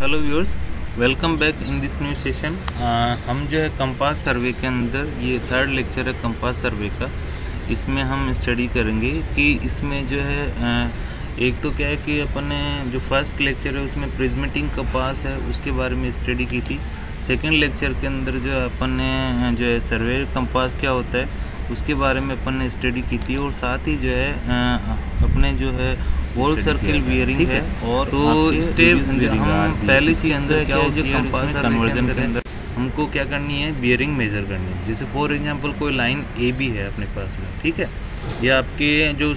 Hello viewers welcome back in this new session हम जो है कंपास सर्वे के अंदर ये थर्ड लेक्चर है कंपास सर्वे का। इसमें हम स्टडी करेंगे कि इसमें जो है uh, एक तो क्या है कि अपन जो फ़र्स्ट लेक्चर है उसमें प्रिज्मेटिंग कंपास है उसके बारे में स्टडी की थी। सेकेंड लेक्चर के अंदर जो अपन ने uh, जो है सर्वे कंपास क्या होता है उसके बारे में अपन ने स्टडी की थी और साथ ही जो है अपने जो है वॉल सर्किल बियरिंग है। और तो स्टेप हम पहले सी अंदर क्या होती है कन्वर्जन के अंदर हमको क्या करनी है बियरिंग मेजर करनी है। जैसे फॉर एग्जांपल कोई लाइन ए बी है अपने पास में ठीक है? या आपके जो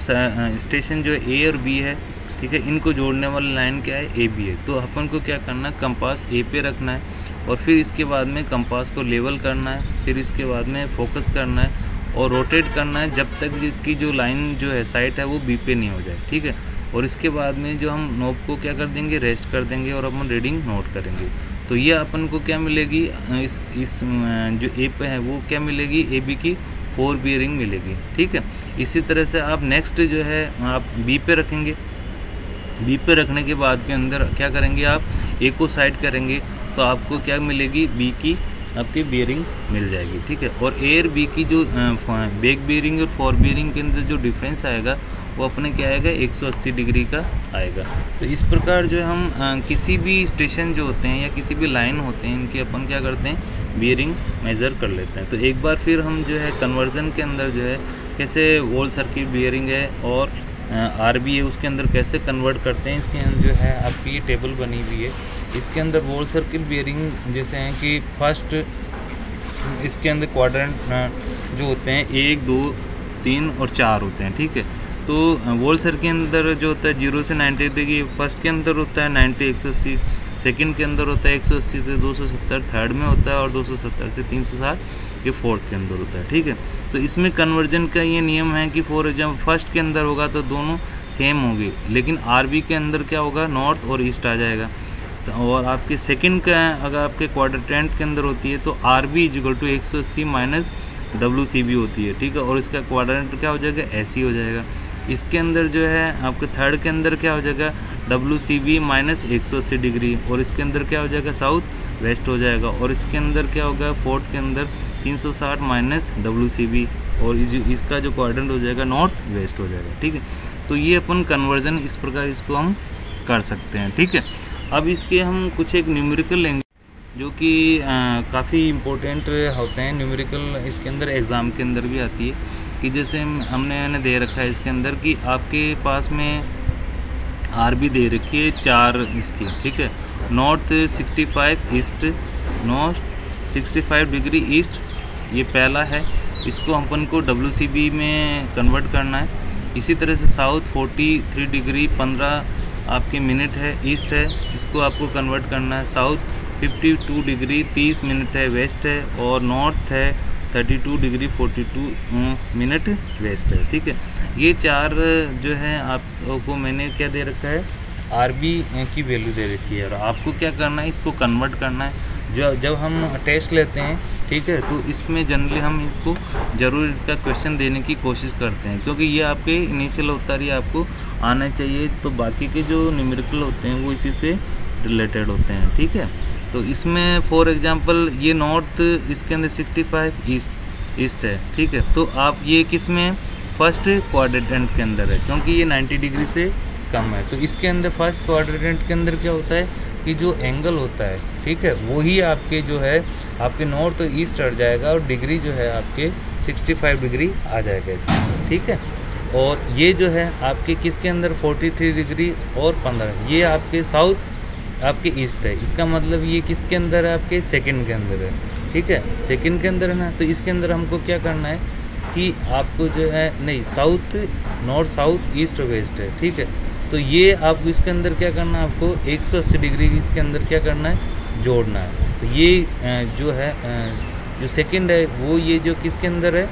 स्टेशन जो ए और बी है ठीक है? इनको जोड़ने वाली लाइन क्या है? ए बी है। तो अपन को क्या करना है कंपास ए पे रखना है और फिर इसके बाद में कंपास को लेवल करना है फिर इसके बाद में फोकस करना है और रोटेट करना है जब तक की जो लाइन जो है साइट है, वो बी पे नहीं हो जाए, ठीक है? और इसके बाद में जो हम नोब को क्या कर देंगे? रेस्ट कर देंगे और अपन रीडिंग नोट करेंगे। तो ये अपन को क्या मिलेगी? इस इस जो ए पे है, वो क्या मिलेगी? ए बी की फोर बियरिंग मिलेगी, ठीक है? इसी तरह से आप नेक्स्ट जो है, आप बी पे रखेंगे। बी पे रखने के बाद के अंदर क्या करेंगे आप? ए को साइड करेंगे। तो आपको क्या मिलेगी? बी की आपकी बियरिंग मिल जाएगी ठीक है? और एयर बी की जो बैक बियरिंग और फॉर बियरिंग के अंदर जो डिफरेंस आएगा वो अपने क्या आएगा? 180 डिग्री का आएगा। तो इस प्रकार जो हम आ, किसी भी स्टेशन जो होते हैं या किसी भी लाइन होते हैं इनके अपन क्या करते हैं? बियरिंग मेज़र कर लेते हैं। तो एक बार फिर हम जो है कन्वर्जन के अंदर जो है कैसे वोल सर्किट बियरिंग है और आर बी है उसके अंदर कैसे कन्वर्ट करते हैं इसके अंदर जो है आपकी टेबल बनी हुई है। इसके अंदर वोल सर्किल बियरिंग जैसे हैं कि फ़र्स्ट इसके अंदर क्वाड्रेंट जो होते हैं, एक, दो, तीन और चार होते हैं, ठीक है? तो वोल सर के अंदर जो होता है ज़ीरो से नाइन्टी डिग्री फ़र्स्ट के अंदर होता है नाइन्टी एक सौ अस्सी सेकेंड के अंदर होता है एक सौ अस्सी से दो सौ सत्तर थर्ड में होता है और दो सौ सत्तर से तीन सौ सात, ये फोर्थ के अंदर होता है, ठीक है? तो इसमें कन्वर्जन का ये नियम है कि फॉर एग्ज़ाम्पल फ़र्स्ट के अंदर होगा तो दोनों सेम होंगे, लेकिन आरबी के अंदर क्या होगा? नॉर्थ और ईस्ट आ जाएगा। और आपके सेकंड का अगर आपके क्वाड्रेंट के अंदर होती है तो आर बी इजिकल टू एक सौ अस्सी माइनस डब्ल्यू सी बी होती है ठीक है? और इसका क्वाड्रेंट क्या हो जाएगा? ऐसी हो जाएगा। इसके अंदर जो है आपके थर्ड के अंदर क्या हो जाएगा? डब्ल्यू सी बी माइनस एक सौ अस्सी डिग्री और इसके अंदर क्या हो जाएगा? साउथ वेस्ट हो जाएगा। और इसके अंदर क्या होगा? फोर्थ के अंदर तीन सौ साठ माइनस डब्ल्यू सी बी और इस, इसका जो क्वाड्रेंट हो जाएगा नॉर्थ वेस्ट हो जाएगा ठीक है? तो ये अपन कन्वर्जन इस प्रकार इसको हम कर सकते हैं ठीक है? अब इसके हम कुछ एक न्यूमेरिकल लेंगे, जो कि काफ़ी इम्पोर्टेंट होते हैं। न्यूमेरिकल इसके अंदर एग्ज़ाम के अंदर भी आती है कि जैसे हमने, मैंने दे रखा है इसके अंदर कि आपके पास में आर भी दे रखी है, चार इसकी, ठीक है? North 65 east north 65 degree east ये पहला है। इसको अपन को डब्ल्यूसीबी में कन्वर्ट करना है। इसी तरह से साउथ 43 डिग्री 15 आपके मिनट है ईस्ट है, इसको आपको कन्वर्ट करना है साउथ 52 डिग्री 30 मिनट है वेस्ट है और नॉर्थ है 32 डिग्री 42 मिनट वेस्ट है, ठीक है? ये चार जो है आपको मैंने क्या दे रखा है? आरबी की वैल्यू दे रखी है और आपको क्या करना है? इसको कन्वर्ट करना है। जो, जब हम टेस्ट लेते हैं, ठीक है? तो इसमें जनरली हम इसको ज़रूर इसका क्वेश्चन देने की कोशिश करते हैं, क्योंकि ये आपके इनिशियल होता है आपको आना चाहिए तो बाकी के जो न्यूमेरिकल होते हैं, वो इसी से रिलेटेड होते हैं, ठीक है? तो इसमें फॉर एग्जांपल ये नॉर्थ इसके अंदर 65 ईस्ट ईस्ट है, ठीक है? तो आप ये किसमें? फ़र्स्ट क्वाड्रेंट के अंदर है, क्योंकि ये 90 डिग्री से कम है। तो इसके अंदर फ़र्स्ट क्वाड्रेंट के अंदर क्या होता है? कि जो एंगल होता है, ठीक है? वही आपके जो है, आपके नॉर्थ ईस्ट हट जाएगा और डिग्री जो है, आपके 65 डिग्री आ जाएगा इसके अंदर, ठीक है? और ये जो है आपके किसके अंदर? 43 डिग्री और 15 ये आपके साउथ आपके ईस्ट है। इसका मतलब ये किसके अंदर है? आपके सेकंड के अंदर है। ठीक है? सेकंड के अंदर है ना? तो इसके अंदर हमको क्या करना है कि आपको जो है, नहीं साउथ नॉर्थ साउथ ईस्ट और वेस्ट है। ठीक है? तो ये आपको इसके अंदर क्या करना है आपको? 180 डिग्री इसके अंदर क्या करना है? जोड़ना है। तो ये जो है जो सेकंड है, वो ये जो किसके अंदर है?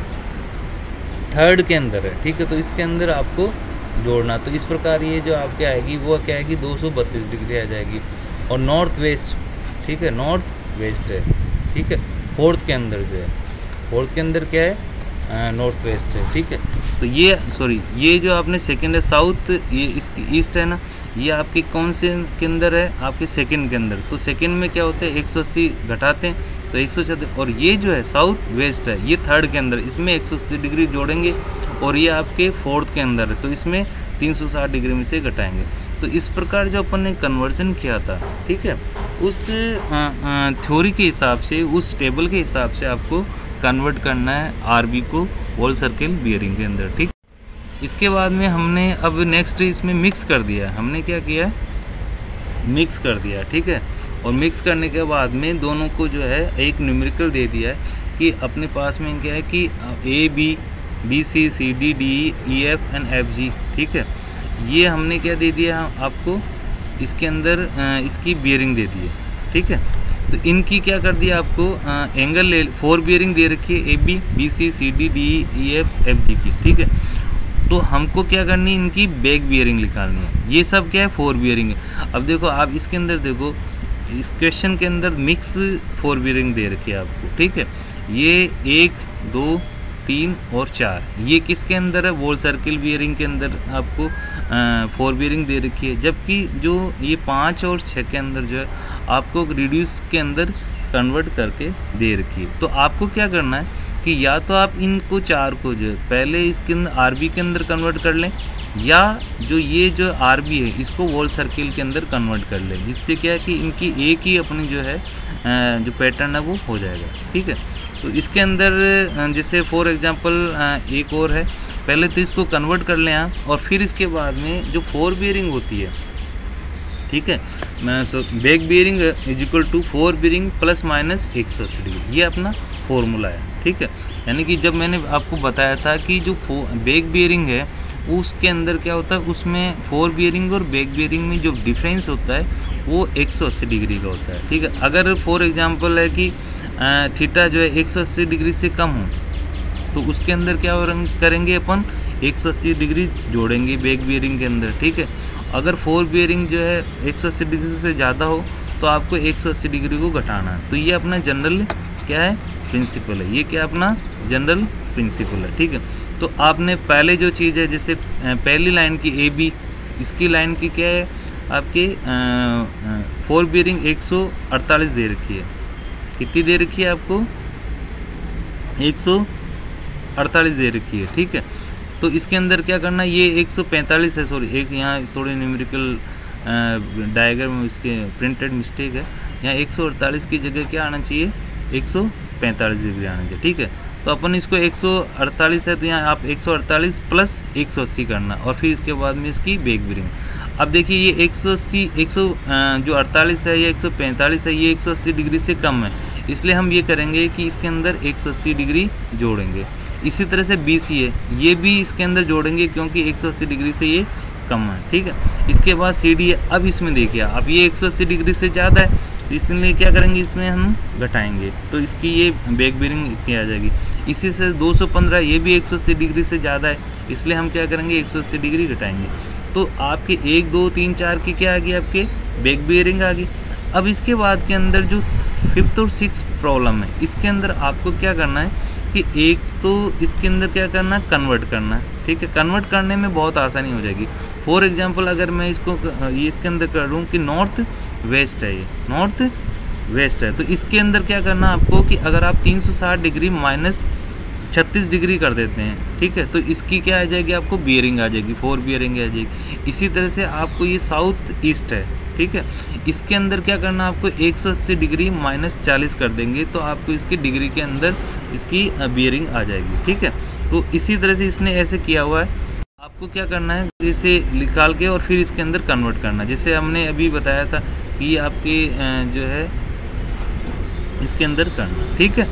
थर्ड के अंदर है, ठीक है? तो इसके अंदर आपको जोड़ना तो इस प्रकार ये जो आपके आएगी, वो क्या आएगी? 232 डिग्री आ जाएगी। और नॉर्थ वेस्ट ठीक है? नॉर्थ वेस्ट है, ठीक है? फोर्थ के अंदर जो है फोर्थ के अंदर क्या है? नॉर्थ वेस्ट है, ठीक है? तो ये सॉरी ये जो आपने सेकेंड है साउथ ये इसकी ईस्ट है ना, ये आपके कौन से के अंदर है? आपके सेकंड के अंदर। तो सेकंड में क्या होता है? 180 घटाते हैं तो एक और ये जो है साउथ वेस्ट है, ये थर्ड के अंदर, इसमें 180 डिग्री जोड़ेंगे और ये आपके फोर्थ के अंदर है तो इसमें 360 डिग्री में से घटाएँगे। तो इस प्रकार जो अपन ने कन्वर्जन किया था, ठीक है, उस थ्योरी के हिसाब से, उस टेबल के हिसाब से आपको कन्वर्ट करना है आरबी को वॉल सर्किल बियरिंग के अंदर, ठीक। इसके बाद में हमने अब नेक्स्ट इसमें मिक्स कर दिया हमने क्या किया मिक्स कर दिया ठीक है। और मिक्स करने के बाद में दोनों को जो है एक न्यूमेरिकल दे दिया है कि अपने पास में क्या है कि A B B C C D D E F and F G ठीक है? ये हमने क्या दे दिया आपको? इसके अंदर इसकी बियरिंग दे दी है, ठीक है? तो इनकी क्या कर दिया आपको? एंगल ले फोर बियरिंग दे रखी है A B B C C D D E F F G की, ठीक है? तो हमको क्या करनी है? इनकी बैक बियरिंग निकालनी है। ये सब क्या है? फोर बियरिंग है। अब देखो, आप इसके अंदर देखो इस क्वेश्चन के अंदर मिक्स फोर बियरिंग दे रखी है आपको, ठीक है? ये एक, दो, तीन और चार। ये किसके अंदर है? वोल सर्किल बियरिंग के अंदर आपको फोर बियरिंग दे रखी है। जबकि जो ये पाँच और छः के अंदर जो है, आपको रिड्यूस के अंदर कन्वर्ट करके दे रखी है। तो आपको क्या करना है कि या तो आप इनको चार को जो है, पहले इसके अंदर आर के अंदर कन्वर्ट कर लें या जो ये जो आरबी है, इसको वॉल सर्किल के अंदर कन्वर्ट कर लें। जिससे क्या है कि इनकी एक ही अपनी जो है जो पैटर्न है वो हो जाएगा। ठीक है? तो इसके अंदर जैसे फॉर एग्जांपल एक और है। पहले तो इसको कन्वर्ट कर लें आप और फिर इसके बाद में जो फोर बियरिंग होती है, ठीक है? So back bearing is equal to fore bearing plus minus एक सौ अस्सी डिग्री। ये अपना फॉर्मूला है। ठीक है? यानी कि जब मैंने आपको बताया था कि जो बैक बियरिंग है उसके अंदर क्या होता है, उसमें फोर बियरिंग और बैक बियरिंग में जो डिफरेंस होता है, वो 180 डिग्री का होता है, ठीक है? अगर फॉर एग्जांपल है कि थीटा जो है 180 डिग्री से कम हो तो उसके अंदर क्या करेंगे अपन 180 डिग्री जोड़ेंगे बैक बियरिंग के अंदर, ठीक है? अगर फोर बियरिंग जो है 180 डिग्री से ज़्यादा हो तो आपको 180 डिग्री को घटाना है। तो ये अपना जनरल क्या है? प्रिंसिपल है। ये क्या अपना? जनरल प्रिंसिपल है, ठीक है? तो आपने पहले जो चीज़ है, जैसे पहली लाइन की ए बी इसकी लाइन की क्या है? आपके फोर बियरिंग 148 दे रखी है। कितनी दे रखी है आपको? 148 दे रखी है, ठीक है? तो इसके अंदर क्या करना, ये 145 है सॉरी एक यहाँ थोड़ी न्यूमेरिकल डायग्राम इसके प्रिंटेड मिस्टेक है। यहाँ 148 की जगह क्या आना चाहिए? 145 डिग्री आना चाहिए, ठीक है? तो अपन इसको 148 है तो यहाँ आप 148 प्लस 180 करना, और फिर इसके बाद में इसकी बेग ब्रिंग अब देखिए, ये 180 100 जो 48 है या 145 है, ये 180 डिग्री से कम है। इसलिए हम ये करेंगे कि इसके अंदर 180 डिग्री जोड़ेंगे। इसी तरह से बी सी है ये भी इसके अंदर जोड़ेंगे क्योंकि 180 डिग्री से ये कम है, ठीक है? इसके बाद सी डी है अब इसमें देखिए अब ये 180 डिग्री से ज़्यादा है तो इसलिए क्या करेंगे, इसमें हम घटाएँगे। तो इसकी ये बैक बेरिंग इतनी आ जाएगी। इसी से 215 ये भी 180 डिग्री से ज़्यादा है। इसलिए हम क्या करेंगे 180 डिग्री घटाएँगे। तो आपके एक, दो, तीन, चार की क्या आ गई आपके? बैक बियरिंग आ गई। अब इसके बाद के अंदर जो फिफ्थ और सिक्स प्रॉब्लम है, इसके अंदर आपको क्या करना है कि एक तो इसके अंदर क्या करना है, कन्वर्ट करना है, ठीक है? कन्वर्ट करने में बहुत आसानी हो जाएगी। फॉर एग्जांपल, अगर मैं इसको, ये इसके अंदर कर दूँ कि नॉर्थ वेस्ट है ये। नॉर्थ वेस्ट है। तो इसके अंदर क्या करना आपको कि अगर आप 360 डिग्री माइनस छत्तीस डिग्री कर देते हैं, ठीक है तो इसकी क्या आ जाएगी आपको बियरिंग आ जाएगी, फोर बियरिंग आ जाएगी। इसी तरह से आपको ये साउथ ईस्ट है, ठीक है, इसके अंदर क्या करना आपको 180 डिग्री माइनस चालीस कर देंगे तो आपको इसकी डिग्री के अंदर इसकी बियरिंग आ जाएगी, ठीक है। तो इसी तरह से इसने ऐसे किया हुआ है। आपको क्या करना है, इसे निकाल के और फिर इसके अंदर कन्वर्ट करना जैसे हमने अभी बताया था कि आपके जो है इसके अंदर करना, ठीक है?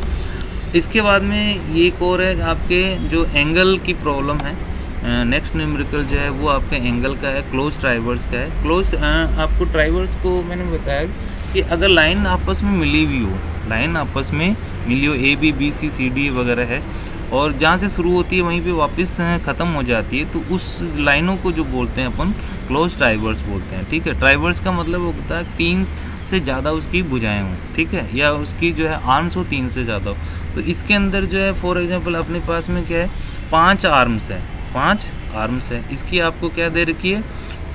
इसके बाद में ये एक और है आपके जो एंगल की प्रॉब्लम है नेक्स्ट न्यूमेरिकल जो है वो आपके एंगल का है क्लोज ट्राइवर्स का है। क्लोज आपको ट्राइवर्स को मैंने बताया कि अगर लाइन आपस में मिली हुई हो लाइन आपस में मिली हो A B B C C D वगैरह है और जहाँ से शुरू होती है, वहीं पे वापस ख़त्म हो जाती है। तो उस लाइनों को जो बोलते हैं अपन क्लोज ट्राइवर्स बोलते हैं, ठीक है? ट्राइवर्स का मतलब होता है तीन से ज़्यादा उसकी भुजाएँ हों, ठीक है? या उसकी जो है आर्म्स हो तीन से ज़्यादा हो। तो इसके अंदर जो है फॉर एग्जांपल अपने पास में क्या है? पाँच आर्म्स है, पाँच आर्म्स है। इसकी आपको क्या दे रखी है?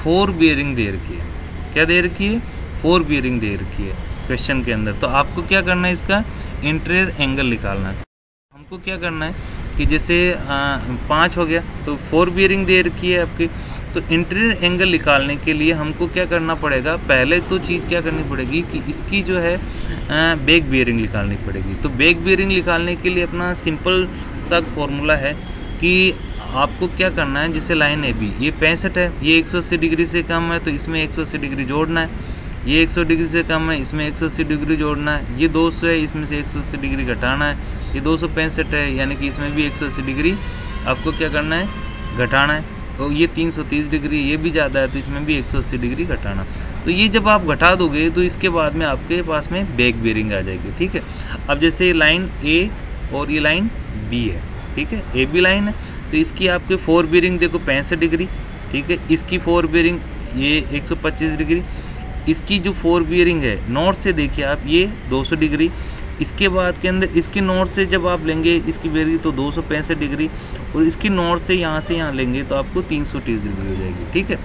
फोर बियरिंग दे रखी है। क्या दे रखी है? फोर बियरिंग दे रखी है क्वेश्चन के अंदर। तो आपको क्या करना है इसका? इंटीरियर एंगल निकालना है। हमको क्या करना है कि जैसे पाँच हो गया तो फोर बियरिंग दे रखी है आपकी तो इंटीरियर एंगल निकालने के लिए हमको क्या करना पड़ेगा? पहले तो चीज़ क्या करनी पड़ेगी कि इसकी जो है बैक बियरिंग निकालनी पड़ेगी। तो बैक बियरिंग निकालने के लिए अपना सिंपल सा फॉर्मूला है कि आपको क्या करना है, जैसे लाइन ए बी ये पैंसठ है, ये 180 डिग्री से कम है तो इसमें 180 डिग्री जोड़ना है। ये 100 डिग्री से कम है, इसमें 180 डिग्री जोड़ना है। ये 200 है, इसमें से 180 डिग्री घटाना है। ये दो सौ पैंसठ है, यानी कि इसमें भी 180 डिग्री आपको क्या करना है? घटाना है। और ये 330 डिग्री, ये भी ज़्यादा है तो इसमें भी 180 डिग्री घटाना। तो ये जब आप घटा दोगे तो इसके बाद में आपके पास में बैक बेरिंग आ जाएगी, ठीक है? अब जैसे लाइन ए और ये लाइन बी है, ठीक है? ए बी लाइन है तो इसकी आपके फोर बेरिंग देखो पैंसठ डिग्री, ठीक है? इसकी फोर बेरिंग ये 125 डिग्री इसकी जो फोर बियरिंग है नॉर्थ से देखिए आप, ये 200 डिग्री, इसके बाद के अंदर, इसके नॉर्थ से जब आप लेंगे इसकी बियरिंग तो दो सौ पैंसठ डिग्री, और इसकी नॉर्थ से यहाँ से यहाँ लेंगे तो आपको तीन डिग्री हो जाएगी, ठीक है?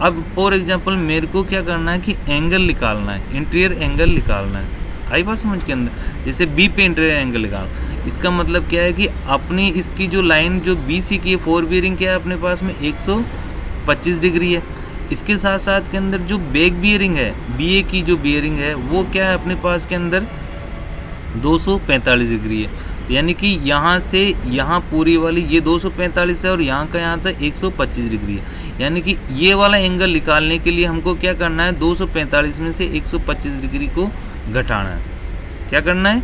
अब फॉर एग्जांपल मेरे को क्या करना है कि एंगल निकालना है इंटीरियर एंगल निकालना है। आई बात समझ के अंदर? जैसे बी पे इंटीरियर एंगल निकालना इसका मतलब क्या है कि अपनी इसकी जो लाइन जो बी सी की है फोर बियरिंग क्या है अपने पास में? 125 डिग्री है। इसके साथ साथ के अंदर जो बैक बियरिंग है बी की जो बियरिंग है, वो क्या है अपने पास के अंदर? 245 डिग्री है। यानी कि यहाँ से यहाँ पूरी वाली ये 245 है और यहाँ का यहाँ तक 125 डिग्री है। यानी कि ये वाला एंगल निकालने के लिए हमको क्या करना है? 245 में से 125 डिग्री को घटाना है। क्या करना है?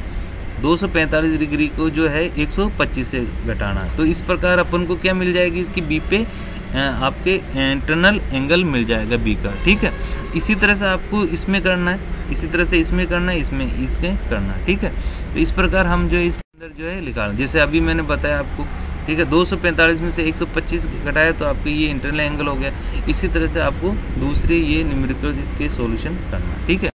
245 डिग्री को जो है 125 से घटाना है। तो इस प्रकार अपन को क्या मिल जाएगी इसकी बी पे? आपके इंटरनल एंगल मिल जाएगा बी का, ठीक है? इसी तरह से आपको इसमें करना है, इसी तरह से इसमें करना है, इसमें इसके करना है, ठीक है? तो इस प्रकार हम जो है इसके अंदर जो है निकाल, जैसे अभी मैंने बताया आपको, ठीक है? 245 में से 125 घटाया तो आपको ये इंटरनल एंगल हो गया। इसी तरह से आपको दूसरे ये न्यूमेरिकल्स इसके सॉल्यूशन करना ठीक है?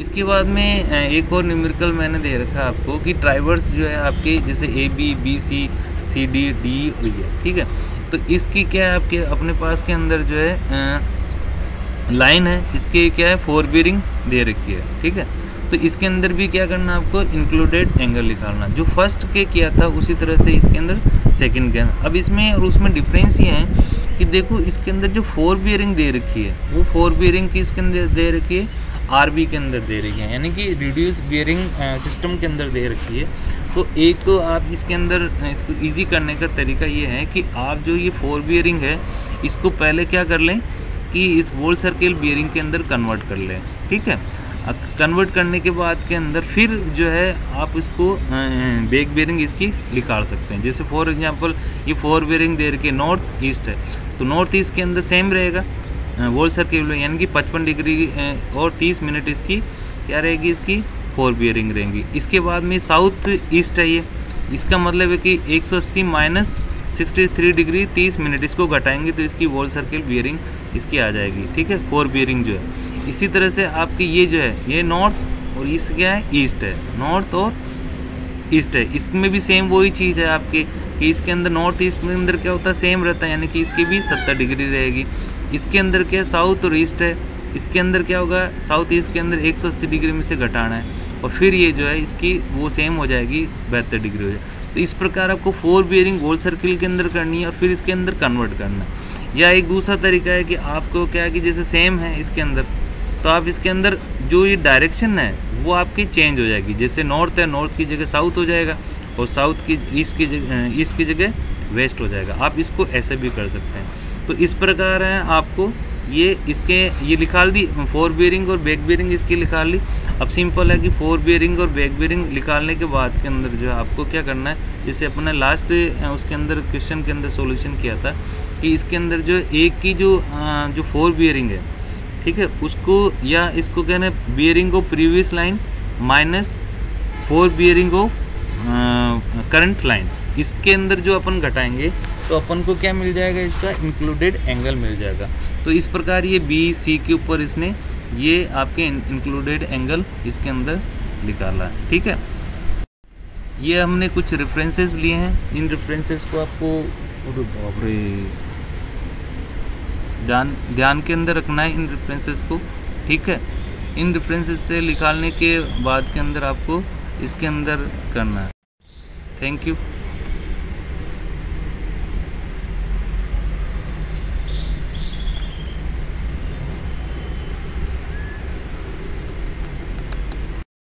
इसके बाद में एक और न्यूमेरिकल मैंने दे रखा आपको कि ड्राइवर्स जो है आपके, जैसे A B B C C D D हुई है ठीक है? तो इसकी क्या है, आपके अपने पास के अंदर जो है लाइन है, इसके क्या है फोर बियरिंग दे रखी है, ठीक है? तो इसके अंदर भी क्या करना आपको इंक्लूडेड एंगल निकालना। जो फ़र्स्ट के किया था, उसी तरह से इसके अंदर सेकंड के अब इसमें और उसमें डिफरेंस ये है कि देखो, इसके अंदर जो फोर बियरिंग दे रखी है, वो फोर बियरिंग की इसके अंदर दे रखी है? आरबी के अंदर दे रही है। यानी कि रिड्यूस बियरिंग सिस्टम के अंदर दे रखी है। तो एक तो आप इसके अंदर इसको इजी करने का तरीका ये है कि आप जो ये फोर बियरिंग है, इसको पहले क्या कर लें कि इस वोल सर्किल बियरिंग के अंदर कन्वर्ट कर लें, ठीक है? कन्वर्ट करने के बाद के अंदर फिर जो है आप इसको बैक बियरिंग इसकी निकाल सकते हैं। जैसे फॉर एग्जांपल ये फोर बियरिंग दे रखी है नॉर्थ ईस्ट है तो नॉर्थ ईस्ट के अंदर सेम रहेगा। वोल सर्किल यानी कि पचपन डिग्री और तीस मिनट इसकी क्या रहेगी इसकी? फोर बियरिंग रहेंगी। इसके बाद में साउथ ईस्ट है ये। इसका मतलब है कि 180 माइनस सिक्सटी डिग्री 30 मिनट इसको घटाएँगे तो इसकी वॉल सर्किल बियरिंग इसकी आ जाएगी। ठीक है? फोर बियरिंग जो है। इसी तरह से आपकी ये जो है, ये नॉर्थ और ईस्ट क्या है? ईस्ट है। नॉर्थ और ईस्ट है। इसमें भी सेम वही चीज़ है आपके कि इसके अंदर नॉर्थ ईस्ट में अंदर क्या होता है? सेम रहता है, यानी कि इसकी भी सत्तर डिग्री रहेगी। इसके अंदर क्या साउथ और ईस्ट है। इसके अंदर क्या होगा? साउथ ईस्ट के अंदर 180 डिग्री में से घटाना है। और फिर ये जो है इसकी वो सेम हो जाएगी बहत्तर डिग्री हो जाए। तो इस प्रकार आपको फोर बियरिंग गोल सर्किल के अंदर करनी है और फिर इसके अंदर कन्वर्ट करना है। या एक दूसरा तरीका है कि आपको क्या है कि जैसे सेम है इसके अंदर तो आप इसके अंदर जो ये डायरेक्शन है, वो आपकी चेंज हो जाएगी। जैसे नॉर्थ है नॉर्थ की जगह साउथ हो जाएगा और साउथ की ईस्ट की जगह ईस्ट की जगह वेस्ट हो जाएगा। आप इसको ऐसे भी कर सकते हैं। तो इस प्रकार है आपको ये इसके, ये निकाल दी फोर बियरिंग और बैक बियरिंग इसकी निकाल ली। अब सिंपल है कि फोर बियरिंग और बैक बियरिंग निकालने के बाद के अंदर जो है आपको क्या करना है, जैसे अपने लास्ट उसके अंदर क्वेश्चन के अंदर सॉल्यूशन किया था कि इसके अंदर जो एक की जो जो फोर बियरिंग है, ठीक है, उसको या इसको कहना है bearing of previous line minus fore bearing of current line इसके अंदर जो अपन घटाएँगे तो अपन को क्या मिल जाएगा इसका इंक्लूडेड एंगल मिल जाएगा। तो इस प्रकार ये बी सी के ऊपर इसने ये आपके इंक्लूडेड एंगल इसके अंदर निकाला। ठीक है? ये हमने कुछ रेफरेंसेस लिए हैं। इन रेफरेंसेस को आपको ध्यान ध्यान के अंदर रखना है इन रेफरेंसेस को। ठीक है? इन रेफरेंसेस से निकालने के बाद के अंदर आपको इसके अंदर करना है। Thank you